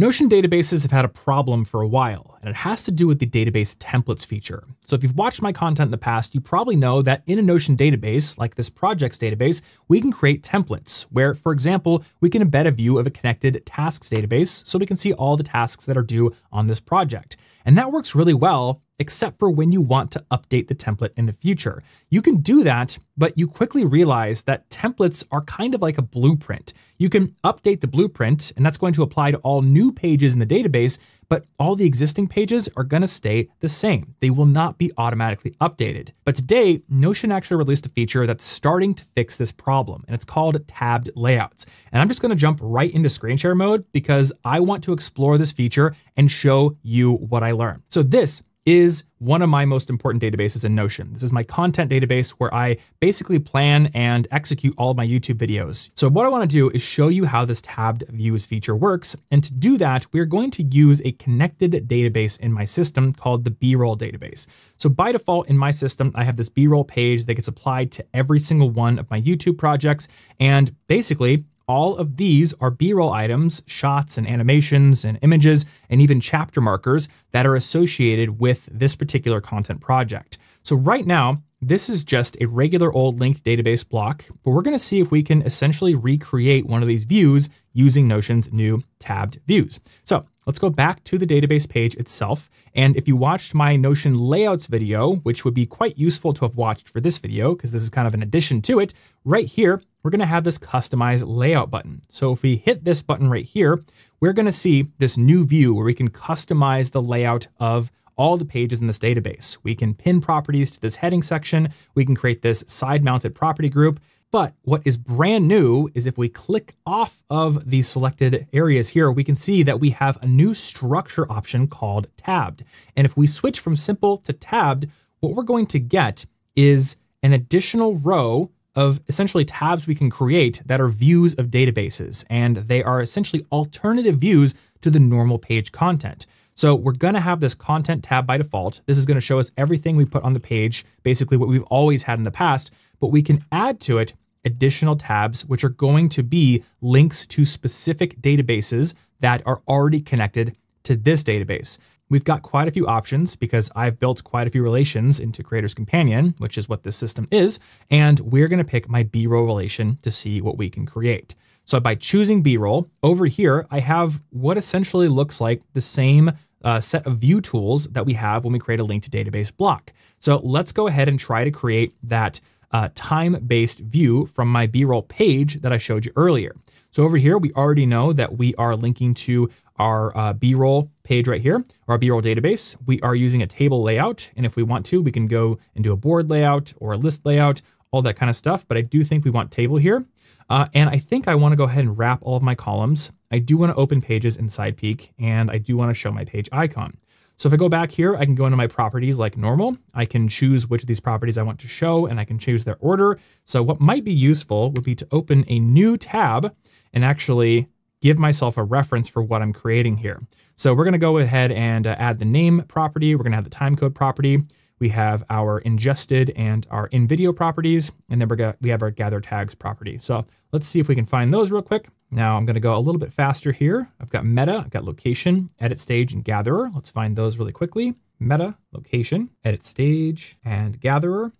Notion databases have had a problem for a while, and it has to do with the database templates feature. So if you've watched my content in the past, you probably know that in a Notion database, like this projects database, we can create templates where, for example, we can embed a view of a connected tasks database so we can see all the tasks that are due on this project. And that works really well except for when you want to update the template in the future. You can do that, but you quickly realize that templates are kind of like a blueprint. You can update the blueprint, and that's going to apply to all new pages in the database, but all the existing pages are going to stay the same. They will not be automatically updated. But today, Notion actually released a feature that's starting to fix this problem, and it's called tabbed layouts. And I'm just going to jump right into screen share mode because I want to explore this feature and show you what I learned. So this is one of my most important databases in Notion. This is my content database where I basically plan and execute all of my YouTube videos. So what I wanna do is show you how this tabbed views feature works. And to do that, we're going to use a connected database in my system called the B-roll database. So by default in my system, I have this B-roll page that gets applied to every single one of my YouTube projects. And basically all of these are B-roll items, shots and animations and images, and even chapter markers that are associated with this particular content project. So right now, this is just a regular old linked database block, but we're gonna see if we can essentially recreate one of these views using Notion's new tabbed views. So let's go back to the database page itself. And if you watched my Notion layouts video, which would be quite useful to have watched for this video, because this is kind of an addition to it, right here, we're gonna have this customize layout button. So if we hit this button right here, we're gonna see this new view where we can customize the layout of all the pages in this database. We can pin properties to this heading section. We can create this side mounted property group. But what is brand new is if we click off of these selected areas here, we can see that we have a new structure option called tabbed. And if we switch from simple to tabbed, what we're going to get is an additional row of essentially tabs we can create that are views of databases, and they are essentially alternative views to the normal page content. So we're gonna have this content tab by default. This is gonna show us everything we put on the page, basically what we've always had in the past, but we can add to it additional tabs, which are going to be links to specific databases that are already connected to this database. We've got quite a few options because I've built quite a few relations into Creator's Companion, which is what this system is, and we're gonna pick my B-roll relation to see what we can create. So by choosing B-roll, over here, I have what essentially looks like the same uh, set of view tools that we have when we create a linked database block. So let's go ahead and try to create that uh, time-based view from my B-roll page that I showed you earlier. So over here, we already know that we are linking to our uh, B-roll page right here, our B-roll database. We are using a table layout. And if we want to, we can go and do a board layout or a list layout, all that kind of stuff. But I do think we want table here. Uh, and I think I want to go ahead and wrap all of my columns. I do want to open pages in SidePeek, and I do want to show my page icon. So if I go back here, I can go into my properties like normal. I can choose which of these properties I want to show, and I can choose their order. So what might be useful would be to open a new tab and actually give myself a reference for what I'm creating here. So we're gonna go ahead and uh, add the name property. We're gonna have the timecode property. We have our ingested and our in video properties, and then we're gonna, we have our gather tags property. So let's see if we can find those real quick. Now I'm gonna go a little bit faster here. I've got meta, I've got location, edit stage, and gatherer. Let's find those really quickly. Meta, location, edit stage, and gatherer.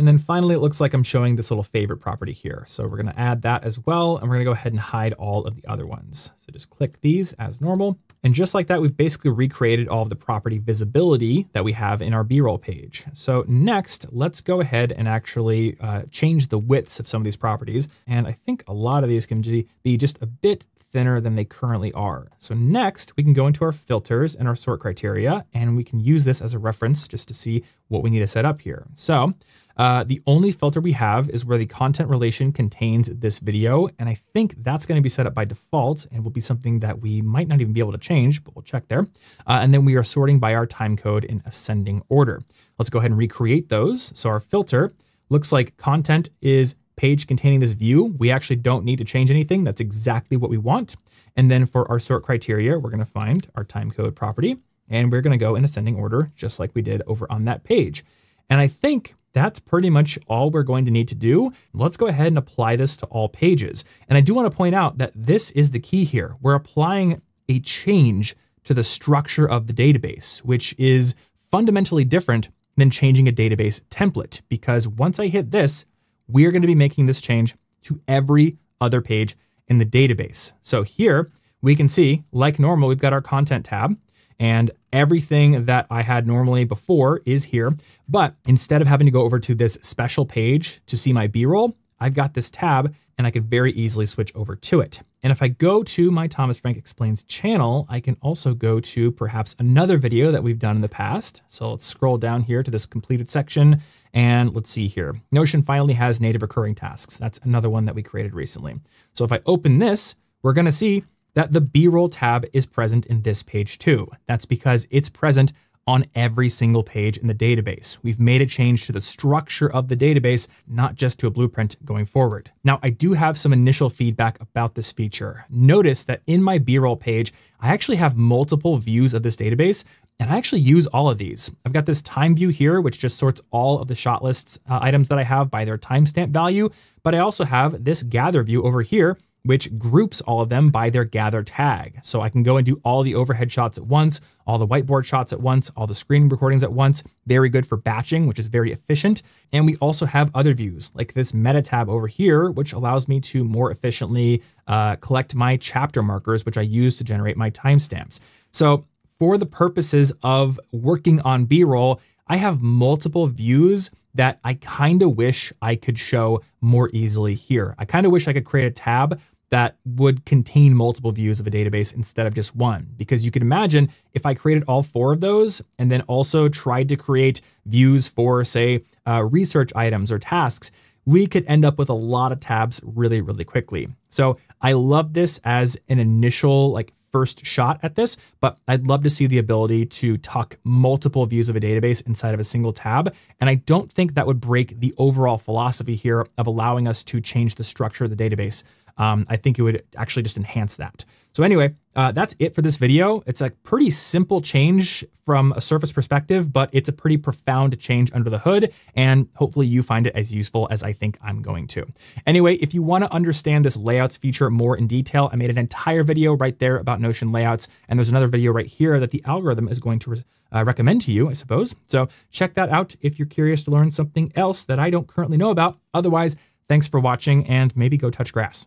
And then finally, it looks like I'm showing this little favorite property here. So we're gonna add that as well, and we're gonna go ahead and hide all of the other ones. So just click these as normal. And just like that, we've basically recreated all of the property visibility that we have in our B-roll page. So next, let's go ahead and actually uh, change the widths of some of these properties. And I think a lot of these can be just a bit thinner than they currently are. So next, we can go into our filters and our sort criteria, and we can use this as a reference just to see what we need to set up here. So uh, the only filter we have is where the content relation contains this video, and I think that's gonna be set up by default and will be something that we might not even be able to change, but we'll check there. Uh, and then we are sorting by our time code in ascending order. Let's go ahead and recreate those. So our filter looks like content is page containing this view, we actually don't need to change anything. That's exactly what we want. And then for our sort criteria, we're gonna find our timecode property and we're gonna go in ascending order, just like we did over on that page. And I think that's pretty much all we're going to need to do. Let's go ahead and apply this to all pages. And I do wanna point out that this is the key here. We're applying a change to the structure of the database, which is fundamentally different than changing a database template. Because once I hit this, we're going to be making this change to every other page in the database. So here we can see, like normal, we've got our content tab and everything that I had normally before is here. But instead of having to go over to this special page to see my B-roll, I've got this tab and I can very easily switch over to it. And if I go to my Thomas Frank Explains channel, I can also go to perhaps another video that we've done in the past. So let's scroll down here to this completed section and let's see here. Notion finally has native recurring tasks. That's another one that we created recently. So if I open this, we're gonna see that the B-roll tab is present in this page too. That's because it's present on every single page in the database. We've made a change to the structure of the database, not just to a blueprint going forward. Now, I do have some initial feedback about this feature. Notice that in my B-roll page, I actually have multiple views of this database, and I actually use all of these. I've got this time view here, which just sorts all of the shot lists uh, items that I have by their timestamp value, but I also have this gather view over here, which groups all of them by their gather tag. So I can go and do all the overhead shots at once, all the whiteboard shots at once, all the screen recordings at once. Very good for batching, which is very efficient. And we also have other views like this meta tab over here, which allows me to more efficiently uh, collect my chapter markers, which I use to generate my timestamps. So for the purposes of working on B-roll, I have multiple views that I kind of wish I could show more easily here. I kind of wish I could create a tab that would contain multiple views of a database instead of just one. Because you can imagine if I created all four of those and then also tried to create views for, say, uh, research items or tasks, we could end up with a lot of tabs really, really quickly. So I love this as an initial like first shot at this, but I'd love to see the ability to tuck multiple views of a database inside of a single tab. And I don't think that would break the overall philosophy here of allowing us to change the structure of the database. Um, I think it would actually just enhance that. So anyway, uh, that's it for this video. It's a pretty simple change from a surface perspective, but it's a pretty profound change under the hood, and hopefully you find it as useful as I think I'm going to. Anyway, if you want to understand this layouts feature more in detail, I made an entire video right there about Notion layouts, and there's another video right here that the algorithm is going to uh, recommend to you, I suppose. So check that out if you're curious to learn something else that I don't currently know about. Otherwise, thanks for watching, and maybe go touch grass.